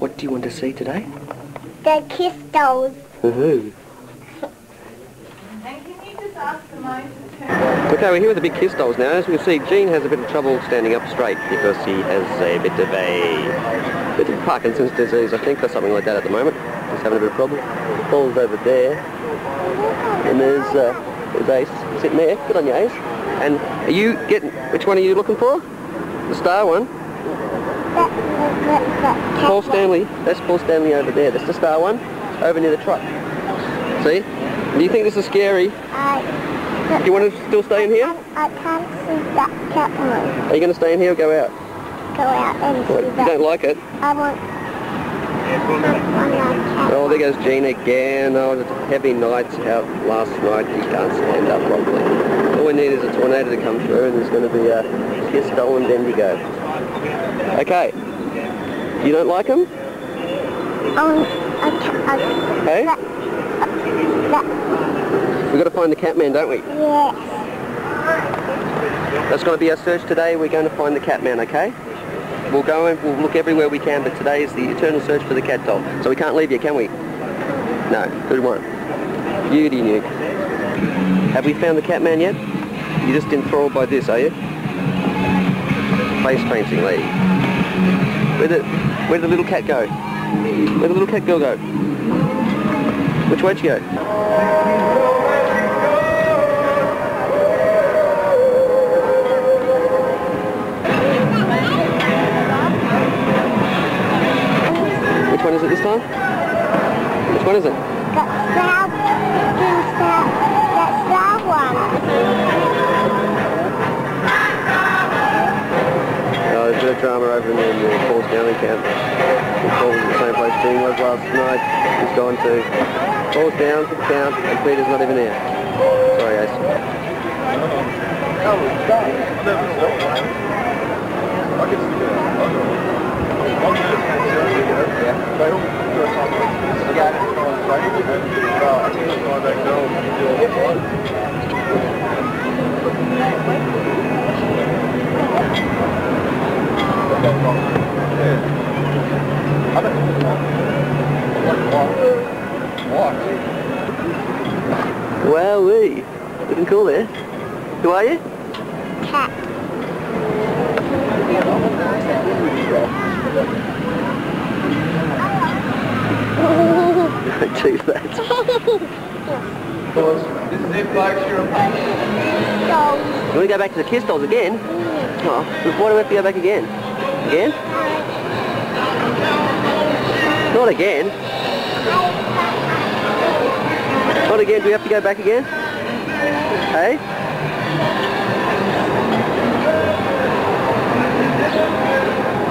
What do you want to see today? The kiss dolls. Woohoo. And can you just ask the mine to turn? Okay, we're here with the big kiss dolls now. As we can see, Gene has a bit of trouble standing up straight because he has a bit of a bit of Parkinson's disease, I think, or something like that at the moment. He's having a bit of problem. Paul's over there, and there's uh, there's Ace sitting there. Good on you, Ace. And are you getting? Which one are you looking for? The star one. Paul Stanley. That's Paul Stanley over there. That's the star one, over near the truck. See? Do you think this is scary? I, Do you want to still stay in here? I can't see that cat one. Are you going to stay in here or go out? Go out and What, see you don't like it? I want, I want that cat. Oh, there goes Gene again. Oh, it's a heavy night out last night. He can't stand up properly. All we need is a tornado to come through and there's going to be a kiss and Bendigo. Okay. You don't like him? Oh, I can't, I, Hey? that, that, We've got to find the Catman, don't we? yes. That's going to be our search today. We're going to find the Catman, okay? We'll go and we'll look everywhere we can, but today is the eternal search for the cat doll. So we can't leave you, can we? No, good one. Beauty nuke. Have we found the Catman yet? You're just enthralled by this, are you? Face painting lady. Where'd the, where'd the little cat go? Where'd the little cat girl go? Which way'd she go? Which one is it this time? Which one is it? Of drama over in the, Paul Stanley camp. Paul was in the same place Dean was last night. He's gone to Paul's down to the count and Peter's not even here. Sorry, Ace. Wowee. Looking cool there. Who are you? Cat. Don't do that. Want to go back to the Kiss Dolls again? Oh, why do we have to go back again? Again? Not again. Not again. Do we have to go back again? Hey?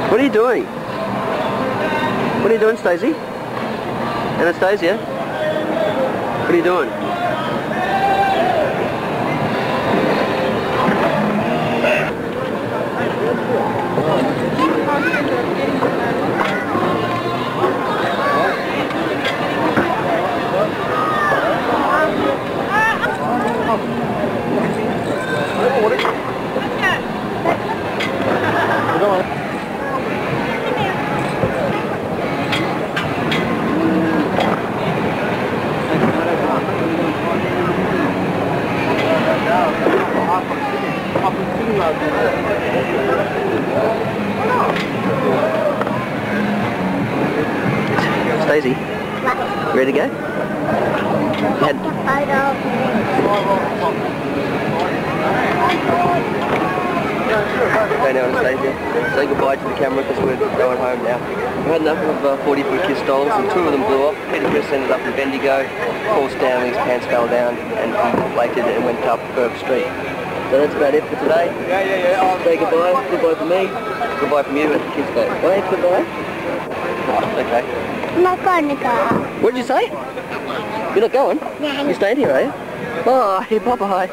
What are you doing? What are you doing, Stacey? Anastasia? What are you doing? Stacey, ready to go? Had. Okay, now Anastasia, say goodbye to the camera because we're going home now. We've had enough of uh, 40 foot kiss dolls and two of them blew off. Peter Criss ended up in Bendigo, Paul Stanley's pants fell down and he deflated and went up Bourke Street. So that's about it for today. Yeah, yeah, yeah. Oh, say goodbye, goodbye from me, goodbye from you at the kids go. Wait, goodbye. Oh, okay. I'm not going to go. What did you say? You're not going? Yeah. You staying here, are you? Oh, hey, bye-bye.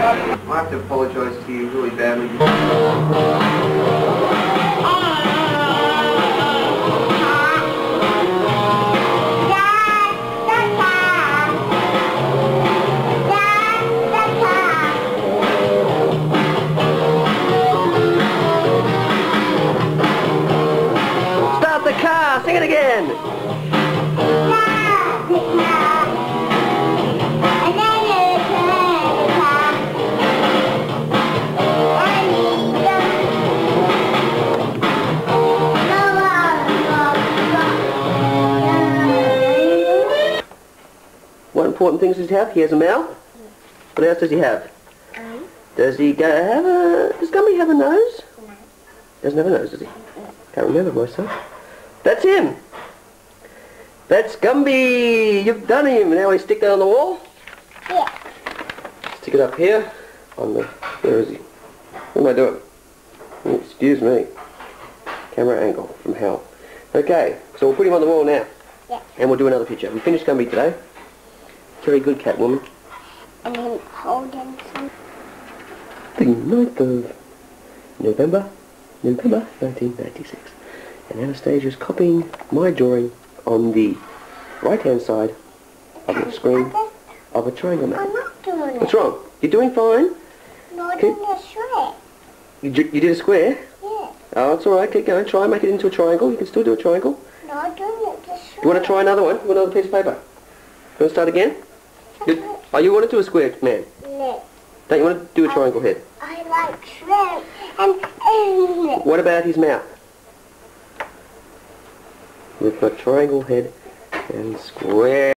I have to apologise to you really badly. Important things does he have? He has a mouth. What else does he have? Um, Does he go have a... Does Gumby have a nose? No. Doesn't have a nose, does he? Can't remember myself. That's him. That's Gumby. You've done him. Now we stick that on the wall. yeah. Stick it up here on the... Where is he? What am I doing? Excuse me. Camera angle from hell. Okay, so we'll put him on the wall now. Yeah. And we'll do another picture. We finished Gumby today. Very good cat woman. And then holding some. The 9th of November, November 1996. And Anastasia's copying my drawing on the right hand side of the screen of a triangle map. I'm not doing What's it. wrong? You're doing fine. No, I'm Okay. doing a shred. You, you did a square. Yeah. Oh, it's alright. Keep going. Try and make it into a triangle. You can still do a triangle. No, I'm doing it the. You want to try another one? You want another piece of paper? You want to start again? You, oh, you want to do a square, man? No. Don't you want to do a triangle head? I like shrimp And, and What about his mouth? We've got triangle head and square.